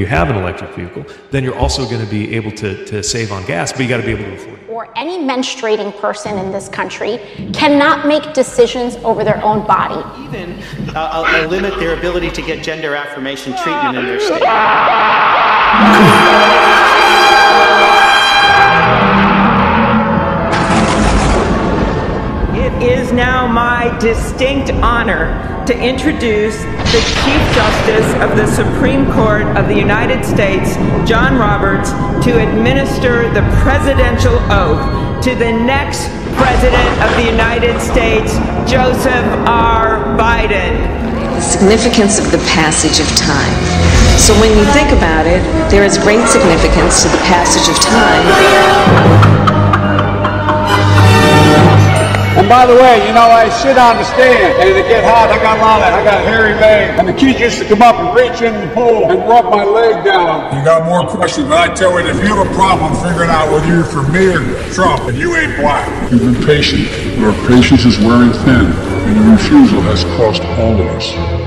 you have an electric vehicle, then you're also going to be able to, to save on gas, but you got to be able to afford it. Or any menstruating person in this country cannot make decisions over their own body. Even uh, uh, limit their ability to get gender affirmation treatment in their state. It is now my distinct honor to introduce the Chief Justice of the Supreme Court of the United States, John Roberts, to administer the presidential oath to the next President of the United States, Joseph R. Biden. The significance of the passage of time. So when you think about it, there is great significance to the passage of time. By the way, you know, I sit on the stand, and it get hot, I got a lot of, I got hairy legs. And the kids used to come up and reach in the pool and rub my leg down. You got more questions, but I tell you, if you have a problem figuring out whether you're for me or Trump, and you ain't black. You've been patient. Your patience is wearing thin, and your refusal has cost all of us.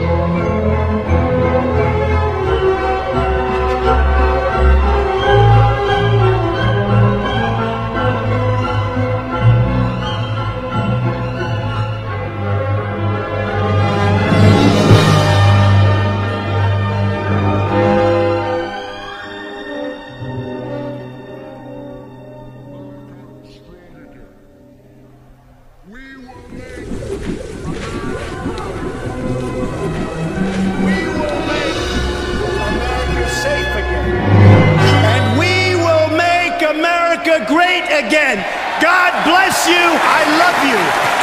Great again. God bless you. I love you.